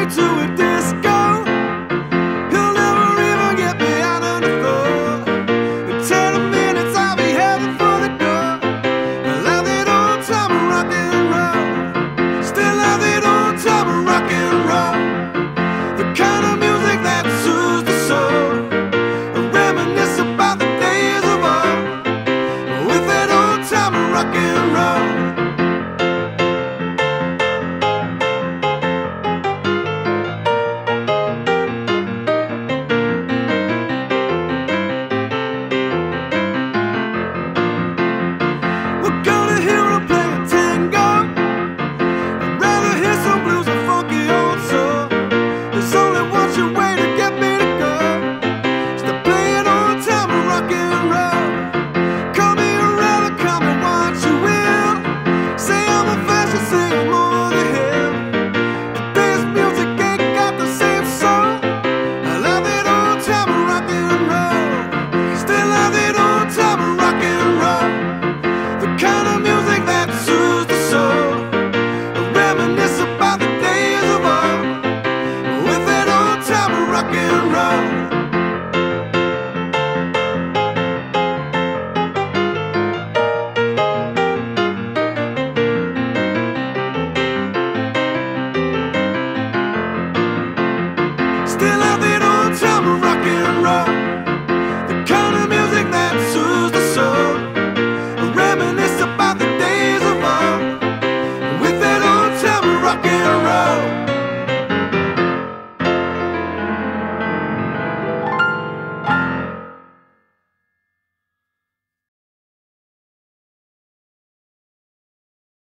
me to a still out there on time of rock and roll. The kind of music that soothes the soul. Reminisce about the days of old. With that old time rock and roll.